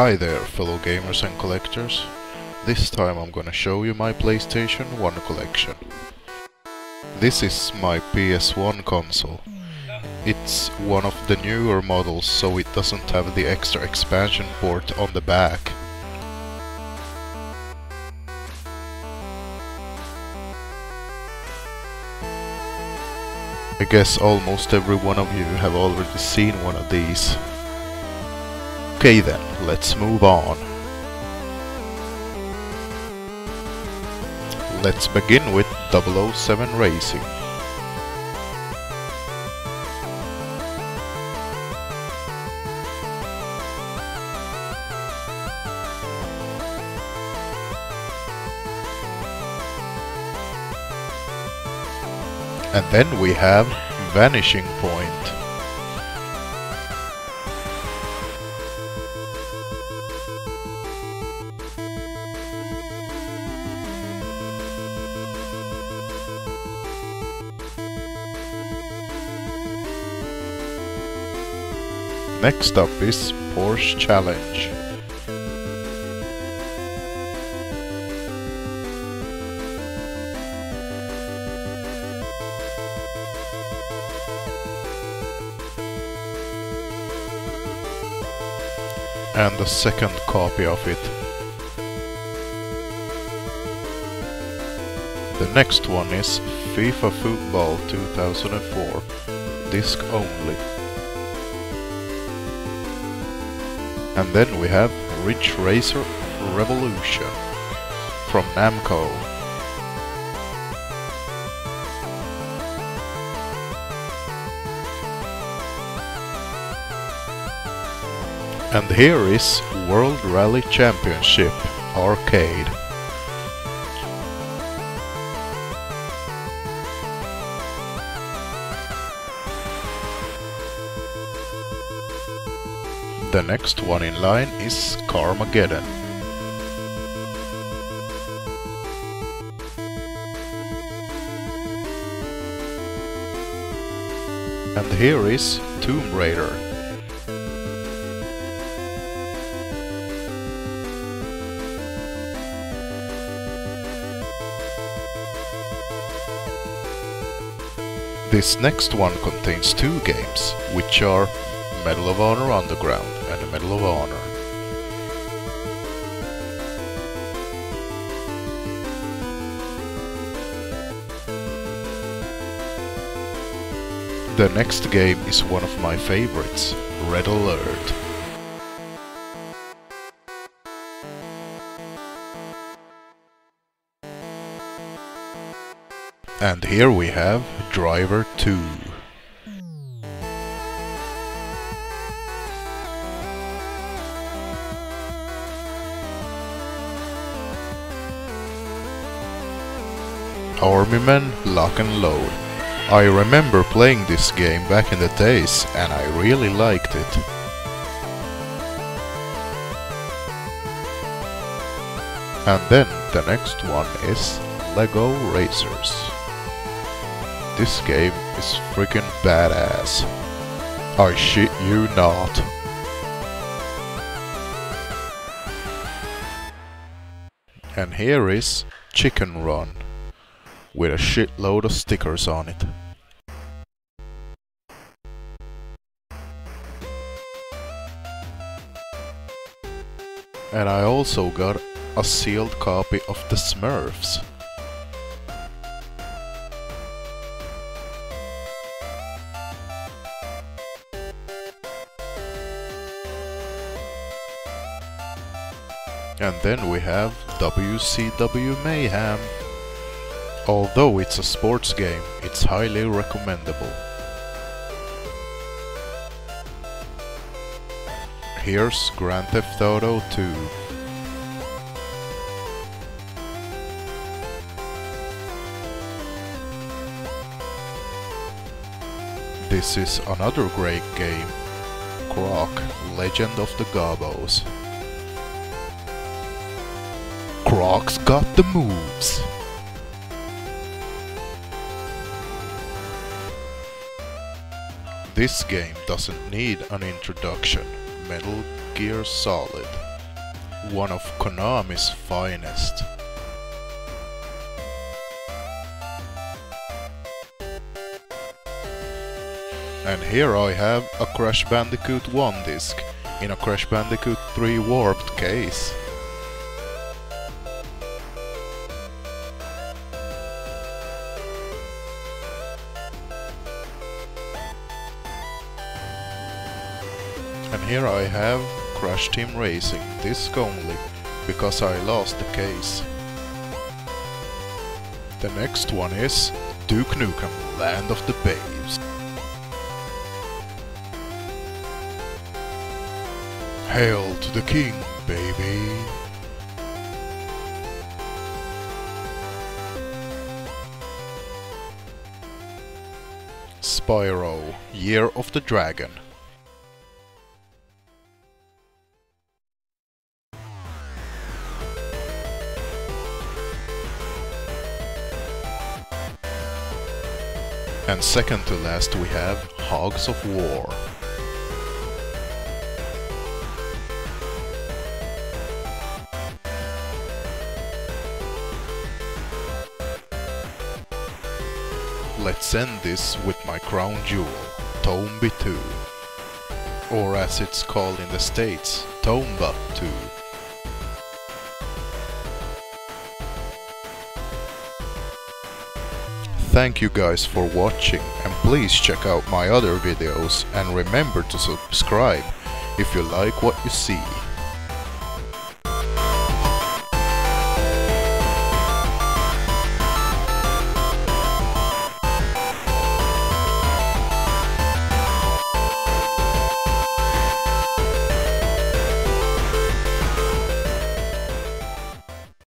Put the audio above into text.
Hi there fellow gamers and collectors. This time I'm gonna show you my PlayStation 1 collection. This is my PS1 console. It's one of the newer models so it doesn't have the extra expansion port on the back. I guess almost every one of you have already seen one of these. Okay then, let's move on. Let's begin with 007 Racing. And then we have Vanishing Point. Next up is Porsche Challenge. And the second copy of it. The next one is FIFA Football 2004, disc only. And then we have Ridge Racer Revolution from Namco. And here is World Rally Championship Arcade. The next one in line is Carmageddon. And here is Tomb Raider. This next one contains two games, which are Medal of Honor Underground and Medal of Honor. The next game is one of my favorites, Red Alert. And here we have Driver 2. Army Men Lock and Load. I remember playing this game back in the days and I really liked it. And then the next one is Lego Racers. This game is freaking badass. I shit you not. And here is Chicken Run with a shitload of stickers on it. And I also got a sealed copy of the Smurfs. And then we have WCW Mayhem. Although it's a sports game, it's highly recommendable. Here's Grand Theft Auto 2. This is another great game, Croc, Legend of the Gobbos. Croc's got the moves! This game doesn't need an introduction, Metal Gear Solid. one of Konami's finest. And here I have a Crash Bandicoot 1 disc in a Crash Bandicoot 3 warped case. And here I have Crash Team Racing, disc only, because I lost the case. The next one is Duke Nukem Land of the Babes. Hail to the king, baby! Spyro, Year of the Dragon. And second to last we have Hogs of War. Let's end this with my crown jewel, Tombi 2. Or as it's called in the States, Tomba 2. Thank you guys for watching and please check out my other videos and remember to subscribe if you like what you see.